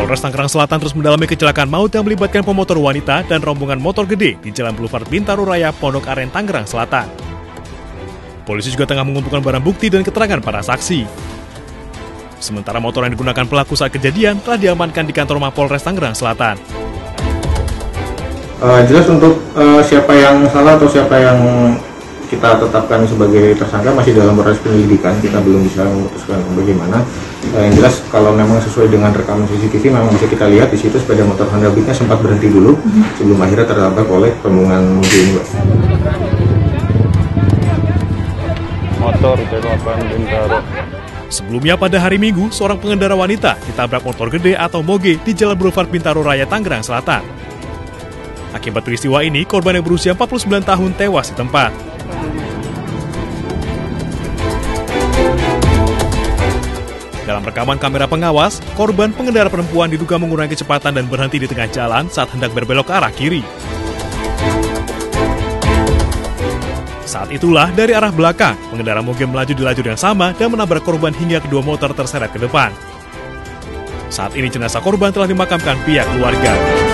Polres Tangerang Selatan terus mendalami kecelakaan maut yang melibatkan pemotor wanita dan rombongan motor gede di Jalan Boulevard Bintaro Raya, Pondok Aren, Tangerang Selatan. Polisi juga tengah mengumpulkan barang bukti dan keterangan para saksi. Sementara motor yang digunakan pelaku saat kejadian telah diamankan di kantor Mapolres Tangerang Selatan. Uh, jelas untuk uh, siapa yang salah atau siapa yang kita tetapkan sebagai tersangka masih dalam proses penyelidikan kita belum bisa memutuskan bagaimana uh, yang jelas kalau memang sesuai dengan rekaman CCTV memang bisa kita lihat di situ sepeda motor Honda Beat-nya sempat berhenti dulu sebelum akhirnya tertabrak oleh rombongan mobil ini motor Jagoan Bintaro. Sebelumnya pada hari Minggu, seorang pengendara wanita ditabrak motor gede atau moge di Jalan Boulevard Bintaro Raya, Tangerang Selatan. Akibat peristiwa ini, korban yang berusia 49 tahun tewas di tempat. Dalam rekaman kamera pengawas, korban pengendara perempuan diduga mengurangi kecepatan dan berhenti di tengah jalan saat hendak berbelok ke arah kiri. Saat itulah dari arah belakang, pengendara moge melaju di lajur yang sama dan menabrak korban hingga kedua motor terseret ke depan. Saat ini jenazah korban telah dimakamkan pihak keluarga.